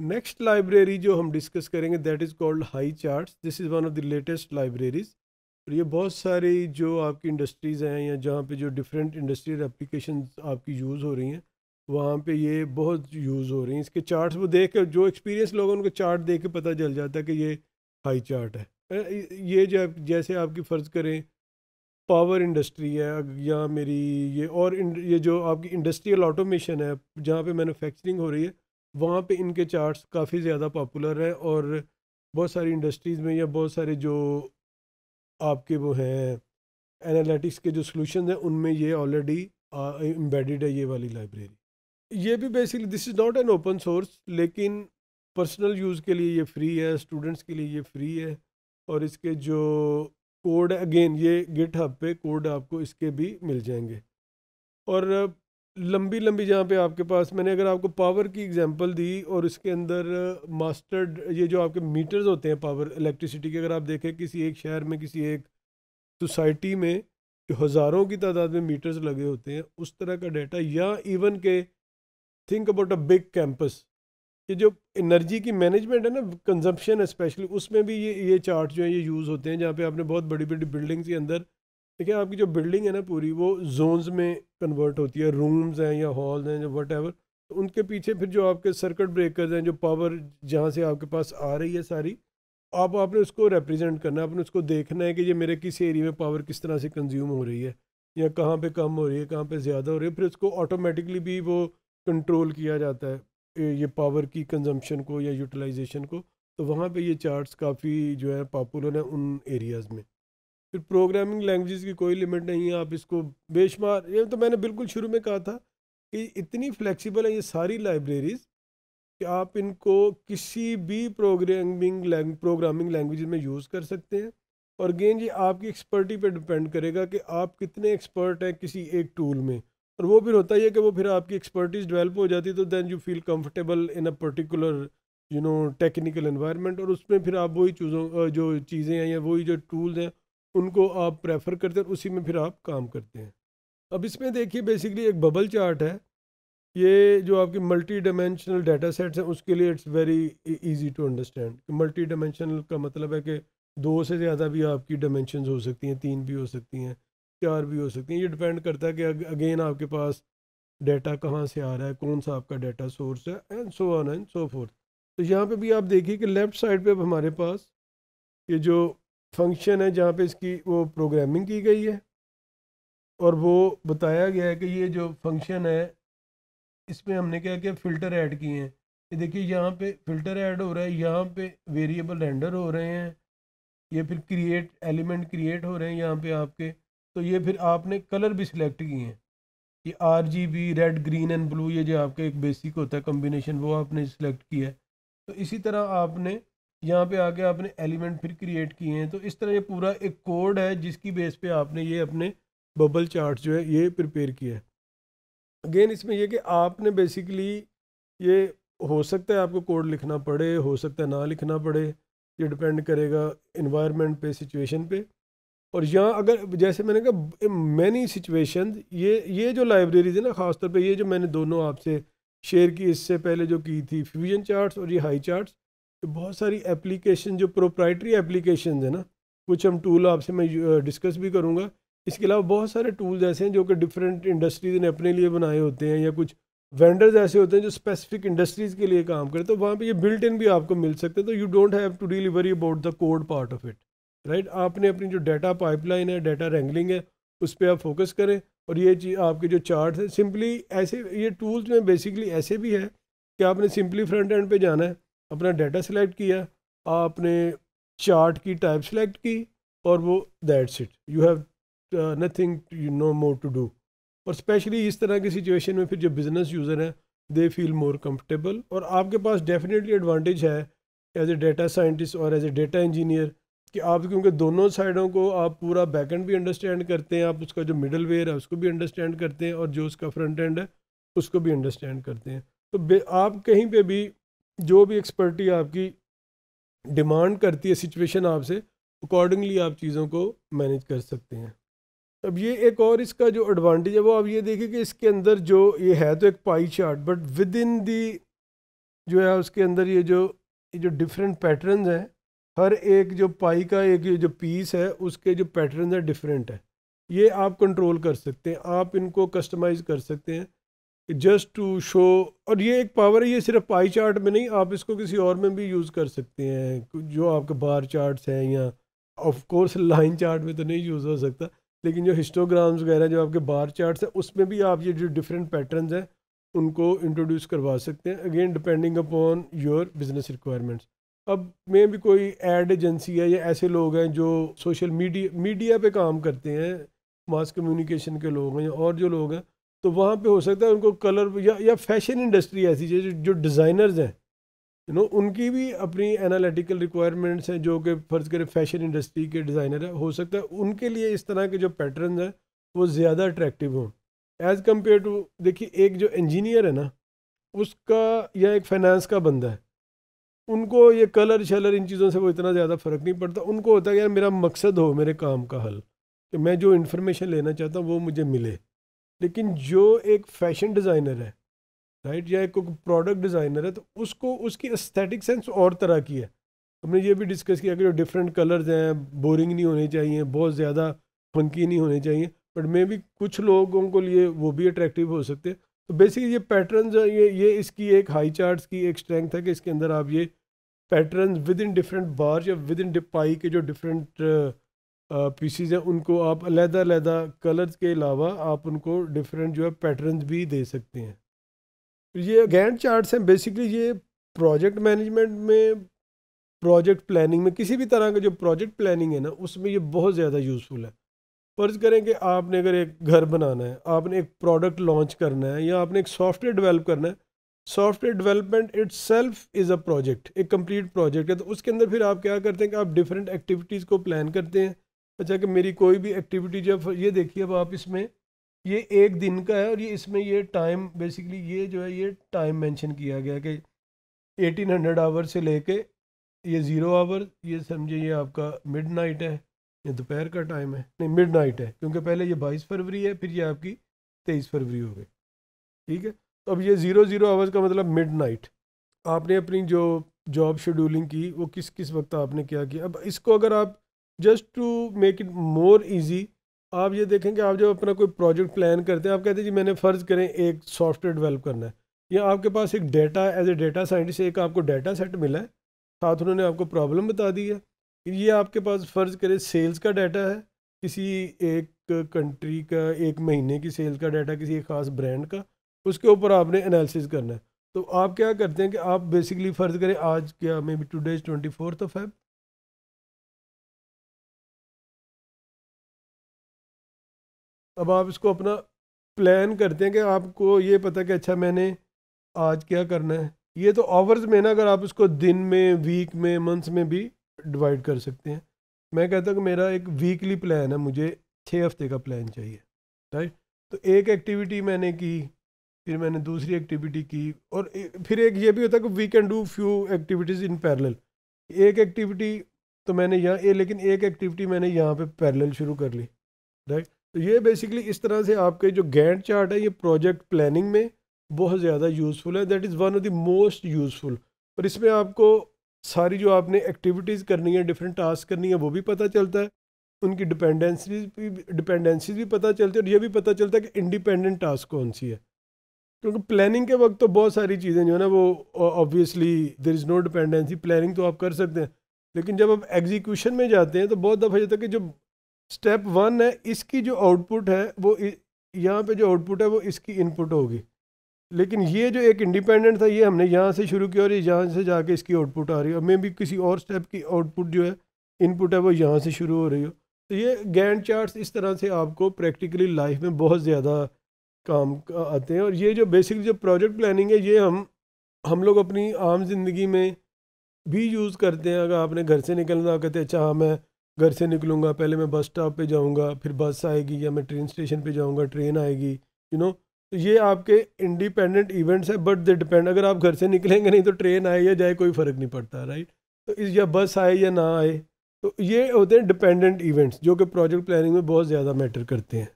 Next library जो हम discuss करेंगे that is called Highcharts this is one of the latest libraries और ये बहुत सारी जो आपकी इंडस्ट्रीज़ हैं या जहाँ पे जो डिफरेंट इंडस्ट्रियल एप्लीकेशन आपकी यूज़ हो रही हैं, वहाँ पे ये बहुत यूज़ हो रही हैं। इसके चार्ट्स वो देख कर जो एक्सपीरियंस लोगों को चार्ट देख के पता चल जाता है कि ये हाई चार्ट है। ये जैसे आपकी फ़र्ज़ करें पावर इंडस्ट्री है या मेरी ये और ये जो आपकी इंडस्ट्रियल ऑटोमेशन है, जहाँ पे मैन्युफैक्चरिंग हो रही है वहाँ पे इनके चार्ट्स काफ़ी ज़्यादा पॉपुलर हैं और बहुत सारी इंडस्ट्रीज़ में या बहुत सारे जो आपके वो हैं, एनालिटिक्स के जो सॉल्यूशन हैं, उनमें ये ऑलरेडी एम्बेडेड है ये वाली लाइब्रेरी ये भी basically this is not an open source लेकिन पर्सनल यूज़ के लिए ये फ्री है स्टूडेंट्स के लिए ये फ्री है, और इसके जो कोड अगेन ये गिट हब पे कोड आपको इसके भी मिल जाएँगे। और लंबी लंबी जहाँ पे आपके पास, मैंने अगर आपको पावर की एग्जांपल दी और इसके अंदर मास्टर्ड ये जो आपके मीटर्स होते हैं पावर इलेक्ट्रिसिटी के, अगर आप देखें किसी एक शहर में, किसी एक सोसाइटी में जो हज़ारों की तादाद में मीटर्स लगे होते हैं, उस तरह का डाटा या इवन के think about a big campus ये जो एनर्जी की मैनेजमेंट है ना कंजम्पशन स्पेशली उसमें भी ये ये चार्ट जो है, ये यूज़ होते हैं, जहाँ पे आपने बहुत बड़ी बड़ी बिल्डिंग्स के अंदर देखिए आपकी जो बिल्डिंग है ना पूरी, वो जोन्स में कन्वर्ट होती है रूम्स हैं या हॉल्स हैं, या वट एवर तो उनके पीछे फिर जो आपके सर्किट ब्रेकर्स हैं, जो पावर जहाँ से आपके पास आ रही है सारी, आप, आपने उसको रिप्रेजेंट करना है, आपने उसको देखना है कि ये मेरे किस एरिया में पावर किस तरह से कंज्यूम हो रही है, या कहाँ पे कम हो रही है, कहाँ पे ज़्यादा हो रही है, फिर उसको ऑटोमेटिकली भी वो कंट्रोल किया जाता है ये पावर की कंजम्पशन को या यूटिलाइजेशन को तो वहाँ पे ये चार्ट्स काफ़ी जो है पॉपुलर हैं उन एरियाज़ में। फिर प्रोग्रामिंग लैंग्वेज की कोई लिमिट नहीं है, आप इसको बेशुमार, ये तो मैंने बिल्कुल शुरू में कहा था कि इतनी फ्लेक्सिबल है ये सारी लाइब्रेरीज़ कि आप इनको किसी भी प्रोग्रामिंग लैंग प्रोग्रामिंग लैंग्वेज में यूज़ कर सकते हैं। और अगेन ये आपकी एक्सपर्टी पे डिपेंड करेगा कि आप कितने एक्सपर्ट हैं किसी एक टूल में। और वो फिर होता ही है कि वो फिर आपकी एक्सपर्टीज डेवलप हो जाती है तो then you feel comfortable in a particular you know technical environment और उसमें फिर आप वही चीज़ों जो चीज़ें हैं या वही जो टूल्स हैं उनको आप प्रेफर करते हैं उसी में फिर आप काम करते हैं। अब इसमें देखिए बेसिकली एक बबल चार्ट है। ये जो आपकी मल्टी डायमेंशनल डाटा सेट्स हैं, उसके लिए it's very easy to understand multidimensional का मतलब है कि दो से ज़्यादा भी आपकी डायमेंशन हो सकती हैं, तीन भी हो सकती हैं, चार भी हो सकती हैं। ये डिपेंड करता है कि अगेन आपके पास डाटा कहाँ से आ रहा है, कौन सा आपका डाटा सोर्स है and so on and so forth तो यहाँ पे भी आप देखिए कि लेफ़्ट साइड पे हमारे पास ये जो फ़ंक्शन है जहाँ पे इसकी वो प्रोग्रामिंग की गई है। और वो बताया गया है कि ये जो फ़ंक्शन है, इसमें हमने क्या किया? फ़िल्टर ऐड किए हैं। ये देखिए, यहाँ पे फ़िल्टर ऐड हो रहा है, यहाँ पे वेरिएबल रेंडर हो रहे हैं, ये फिर क्रिएट एलिमेंट क्रिएट हो रहे हैं यहाँ पे आपके। तो ये फिर आपने कलर भी सिलेक्ट किए हैं। ये R G B red green and blue ये जो आपका एक बेसिक होता है कम्बिनेशन वो आपने सिलेक्ट किया है। तो इसी तरह आपने यहाँ पे आके आपने एलिमेंट फिर क्रिएट किए हैं। तो इस तरह ये पूरा एक कोड है जिसकी बेस पे आपने ये अपने बबल चार्ट जो है ये प्रिपेयर किया है। अगेन इसमें यह कि आपने बेसिकली ये हो सकता है आपको कोड लिखना पड़े, हो सकता है ना लिखना पड़े। ये डिपेंड करेगा इन्वायरमेंट पे सिचुएशन पे। और यहाँ अगर, जैसे मैंने कहा मैनी सिचुएशन ये ये जो लाइब्रेरीज है ना, ख़ासतौर पे ये जो मैंने दोनों आपसे शेयर की, इससे पहले जो की थी फ्यूजन चार्ट्स और ये हाई चार्ट्स तो बहुत सारी एप्लीकेशन जो प्रोप्राइटरी एप्लीकेशन है ना, कुछ हम टूल आपसे मैं डिस्कस भी करूँगा। इसके अलावा बहुत सारे टूल्स ऐसे हैं, जो कि डिफरेंट इंडस्ट्रीज़ ने अपने लिए बनाए होते हैं, या कुछ वेंडर्स ऐसे होते हैं, जो स्पेसिफिक इंडस्ट्रीज़ के लिए काम करते हैं। तो वहाँ पे ये बिल्ट इन भी आपको मिल सकते हैं। तो you don't have to really worry about the code part of it right आपने अपनी जो डाटा पाइपलाइन है डाटा रेंगलिंग है, उस पर आप फोकस करें और ये चीज़, आपके जो चार्ट है सिंपली ऐसे, ये टूल्स में बेसिकली ऐसे भी है कि आपने सिंपली फ्रंट एंड पे जाना है। अपना डाटा सेलेक्ट किया, आपने चार्ट की टाइप सेलेक्ट की और वो that's it you have nothing you know more to do और स्पेशली इस तरह की सिचुएशन में फिर जो बिज़नेस यूज़र हैं दे फील मोर कंफर्टेबल और आपके पास डेफिनेटली एडवांटेज है एज ए डेटा साइंटिस्ट और एज ए डेटा इंजीनियर कि आप, क्योंकि दोनों साइडों को आप पूरा बैकएंड भी अंडरस्टैंड करते हैं, आप उसका जो मिडल वेयर है उसको भी अंडरस्टैंड करते हैं और जो उसका फ्रंट एंड है उसको भी अंडरस्टैंड करते हैं। तो आप कहीं पे भी जो भी एक्सपर्टी आपकी डिमांड करती है सिचुएशन आपसे अकॉर्डिंगली आप चीज़ों को मैनेज कर सकते हैं। अब ये एक और इसका जो एडवांटेज है, वो आप ये देखिए कि इसके अंदर जो ये है तो एक pie chart but within the जो है उसके अंदर ये जो ये जो डिफरेंट पैटर्न्स हैं, हर एक जो पाई का एक जो पीस है, उसके जो पैटर्न है डिफरेंट है। ये आप कंट्रोल कर सकते हैं, आप इनको कस्टमाइज़ कर सकते हैं। जस्ट टू शो और ये एक पावर है, ये सिर्फ़ पाई चार्ट में नहीं, आप इसको किसी और में भी यूज़ कर सकते हैं। जो आपके बार चार्ट्स हैं या ऑफ़ कोर्स लाइन चार्ट में तो नहीं यूज़ हो सकता, लेकिन जो हिस्टोग्राम्स वगैरह जो आपके बार चार्ट्स हैं, उसमें भी आप ये जो डिफरेंट पैटर्न हैं, उनको इंट्रोड्यूस करवा सकते हैं। Again depending upon your business requirements अब में भी कोई एड एजेंसी है या ऐसे लोग हैं जो सोशल मीडिया मीडिया पे काम करते हैं मास कम्युनिकेशन के लोग हैं और जो लोग हैं तो वहाँ पे हो सकता है उनको कलर या या फ़ैशन इंडस्ट्री ऐसी जो जो डिज़ाइनर्स हैं यू नो उनकी भी अपनी एनालिटिकल रिक्वायरमेंट्स हैं जो कि फ़र्ज़ करें फ़ैशन इंडस्ट्री के डिज़ाइनर हैं। हो सकता है उनके लिए इस तरह के जो पैटर्न हैं, वो ज़्यादा अट्रैक्टिव हों। एज़ कंपेयर टू देखिए, एक जो इंजीनियर है ना, उसका या एक फाइनेंस का बंदा है, उनको ये कलर शलर इन चीज़ों से वो इतना ज़्यादा फ़र्क नहीं पड़ता। उनको होता है यार मेरा मकसद हो मेरे काम का हल, कि मैं जो इन्फॉर्मेशन लेना चाहता हूँ वो मुझे मिले। लेकिन जो एक फ़ैशन डिज़ाइनर है, राइट, या एक प्रोडक्ट डिज़ाइनर है तो उसको, उसकी एस्थेटिक सेंस और तरह की है। हमने ये भी डिस्कस किया कि जो डिफरेंट कलर्स हैं बोरिंग नहीं होने चाहिए, बहुत ज़्यादा फंकी नहीं होने चाहिए बट मे भी कुछ लोगों को लिए वो भी अट्रैक्टिव हो सकते हैं। तो बेसिकली ये पैटर्न ये ये इसकी एक हाई चार्ट्स की एक स्ट्रेंथ है कि इसके अंदर आप ये pattern within different bar या विद इन पाई के जो डिफरेंट पीसीज हैं, उनको आप अलहदा अलहदा कलर्स के अलावा आप उनको डिफरेंट जो है पैटर्न भी दे सकते हैं। ये गैंड चार्ट्स हैं बेसिकली ये प्रोजेक्ट मैनेजमेंट में प्रोजेक्ट प्लानिंग में, किसी भी तरह का जो प्रोजेक्ट प्लानिंग है ना, उसमें ये बहुत ज़्यादा यूज़फुल है। फ़र्ज़ करें कि आपने अगर एक घर बनाना है, आपने एक प्रोडक्ट लॉन्च करना है या आपने एक सॉफ्टवेयर डेवलप करना है software development itself is a project एक कंप्लीट प्रोजेक्ट है तो उसके अंदर फिर आप क्या करते हैं कि आप डिफरेंट एक्टिविटीज़ को प्लान करते हैं। अच्छा कि मेरी कोई भी एक्टिविटी जब ये देखिए अब आप इसमें, ये एक दिन का है और ये इसमें ये टाइम बेसिकली ये जो है ये टाइम मेंशन किया गया कि एटीन हंड्रेड आवर से लेके ये ज़ीरो आवर ये समझे ये आपका मिड नाइट है, ये दोपहर का टाइम है, नहीं मिड नाइट है, क्योंकि पहले ये बाईस फरवरी है, फिर ये आपकी तेईस फरवरी हो गई, ठीक है? तो अब ये ज़ीरो ज़ीरो आवर्स का मतलब मिड नाइट आपने अपनी जो जॉब शेड्यूलिंग की, वो किस किस वक्त आपने क्या किया? अब इसको अगर आप just to make it more easy आप ये देखें कि आप जब अपना कोई प्रोजेक्ट प्लान करते हैं, आप कहते हैं, जी, मैंने फ़र्ज़ करें एक सॉफ्टवेयर डेवलप करना है। या आपके पास एक data as a data scientist एक आपको डाटा सेट मिला है। साथ उन्होंने आपको प्रॉब्लम बता दी है। ये आपके पास फ़र्ज़ करें सेल्स का डाटा है, किसी एक कंट्री का, एक महीने की सेल्स का डाटा किसी एक ख़ास ब्रांड का, उसके ऊपर आपने एनालिसिस करना है। तो आप क्या करते हैं कि आप बेसिकली फ़र्ज़ करें, आज क्या maybe today twenty fourth of Feb अब आप इसको अपना प्लान करते हैं कि आपको ये पता कि अच्छा मैंने आज क्या करना है। ये तो आवर्स में ना, अगर आप इसको दिन में वीक में मंथ्स में भी डिवाइड कर सकते हैं। मैं कहता हूँ कि मेरा एक वीकली प्लान है, मुझे छः हफ़्ते का प्लान चाहिए राइट तो एक एक्टिविटी मैंने की, फिर मैंने दूसरी एक्टिविटी की, और फिर एक ये भी होता है कि we can do few activities in parallel एक एक्टिविटी तो मैंने यहाँ लेकिन एक एक्टिविटी मैंने यहाँ पे पैरेलल शुरू कर ली राइट तो ये बेसिकली इस तरह से आपके जो गैंड चार्ट है, ये प्रोजेक्ट प्लानिंग में बहुत ज़्यादा यूज़फुल है। That is one of the most useful और इसमें आपको सारी जो आपने एक्टिविटीज़ करनी है डिफरेंट टास्क करनी है, वो भी पता चलता है। उनकी डिपेंडेंसीज भी डिपेंडेंसीज भी पता चलती है और ये भी पता चलता है कि इंडिपेंडेंट टास्क कौन सी है। क्योंकि प्लानिंग के वक्त तो बहुत सारी चीज़ें जो है ना, वो obviously there is no dependency planning तो आप कर सकते हैं, लेकिन जब आप एग्जीक्यूशन में जाते हैं तो बहुत दफ़ा जाता है कि जो स्टेप वन है, इसकी जो आउटपुट है, वो यहाँ पे जो आउटपुट है, वो इसकी इनपुट होगी। लेकिन ये जो एक इंडिपेंडेंट था, ये हमने यहाँ से शुरू किया और यहाँ से जाके इसकी आउटपुट आ रही है। और मे भी किसी और स्टेप की आउटपुट जो है, इनपुट है, वो यहाँ से शुरू हो रही हो। तो ये गैंड चार्ट्स इस तरह से आपको प्रैक्टिकली लाइफ में बहुत ज़्यादा काम आते हैं। और ये जो बेसिक जो प्रोजेक्ट प्लानिंग है, ये हम हम लोग अपनी आम ज़िंदगी में भी यूज़ करते हैं। अगर आपने घर से निकलना, कहते हैं अच्छा हाँ मैं घर से निकलूँगा, पहले मैं बस स्टॉप पे जाऊँगा, फिर बस आएगी या मैं ट्रेन स्टेशन पे जाऊँगा ट्रेन आएगी यू नो तो ये आपके इंडिपेंडेंट इवेंट्स हैं बट दे डिपेंड अगर आप घर से निकलेंगे नहीं तो ट्रेन आए या जाए, कोई फ़र्क नहीं पड़ता राइट तो इस, या बस आए या ना आए तो ये होते हैं डिपेंडेंट इवेंट्स जो कि प्रोजेक्ट प्लानिंग में बहुत ज़्यादा मैटर करते हैं।